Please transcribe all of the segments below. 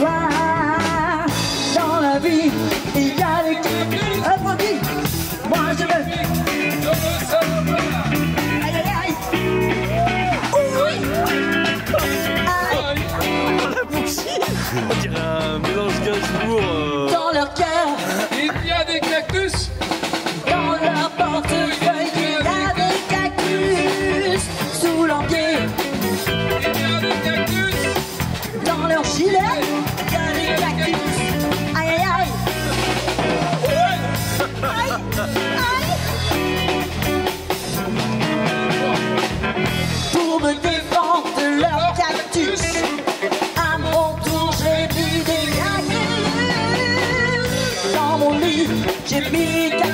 soir. Dans la vie, il y a des Applaudis Moi je veux. Aïe aïe aïe. Aïe. On dirait un mélange Gainsbourg. euh, Dans leur cœur,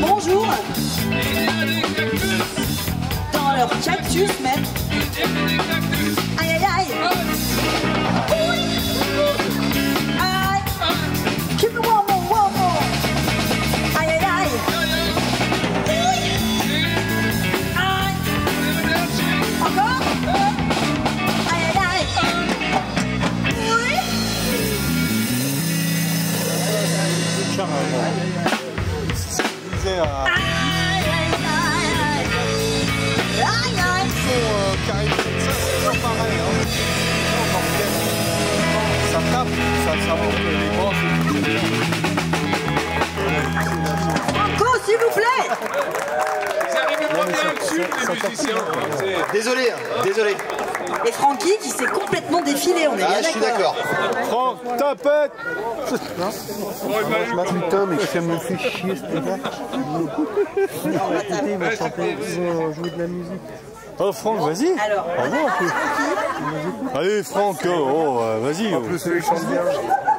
bonjour, dans leur cactus même. Désolé, hein, désolé. Et Francky qui s'est complètement défilé, on est bien Ah, je suis d'accord. Franck, tapette Putain, mais ça me fait chier ce gars. Ils vont chanter, ils vont jouer de la musique. Oh Franck, vas-y Alors, Allez Franck, oh, oh, vas-y oh. Plus eux, ils chantent bien.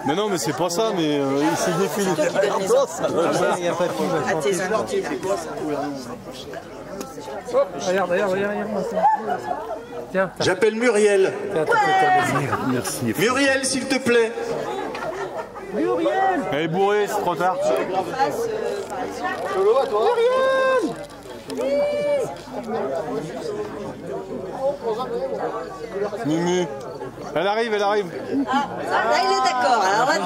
Mais non, mais c'est pas ça, mais euh, il s'est défilé. Il n'y a pas de à chanter. tes invités là. Regarde, regarde, regarde, regarde. Tiens, J'appelle Muriel. tiens, Merci. Muriel, s'il te plaît. Elle est bourrée, c'est trop tard. Mimi. Elle arrive, elle arrive. Ah, là, il est d'accord. Alors là,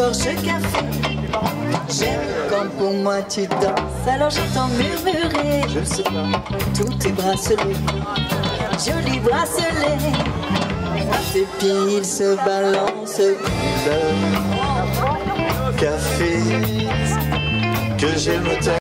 gorge café. J'aime quand pour moi tu danses. Alors j'entends murmurer. Je sais pas. Tous tes bracelets. Jolis bracelets. Tes pieds se balancent. Café que j'aime tant.